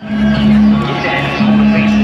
Make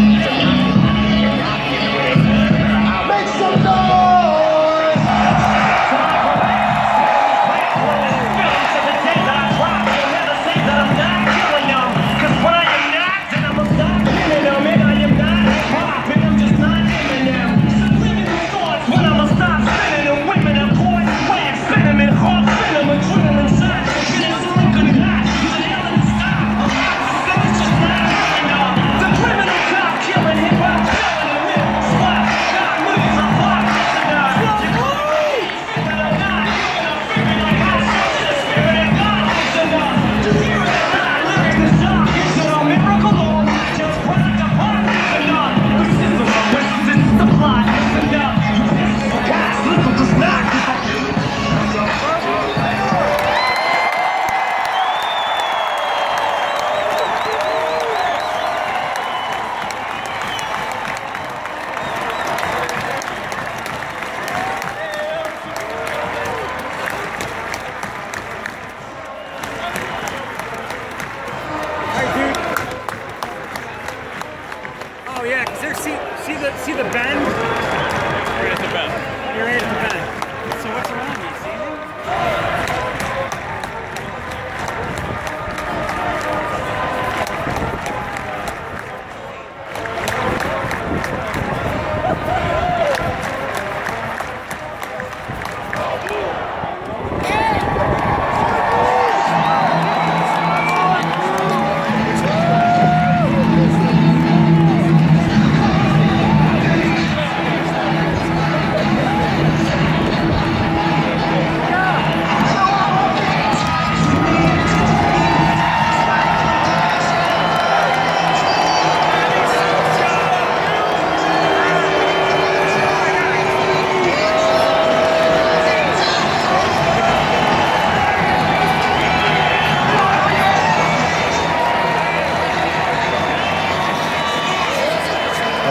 Oh, yeah, cause there's see see the see the bend.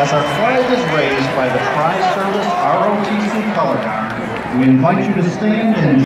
As our flag is raised by the Tri-Service ROTC color guard, we invite you to stand and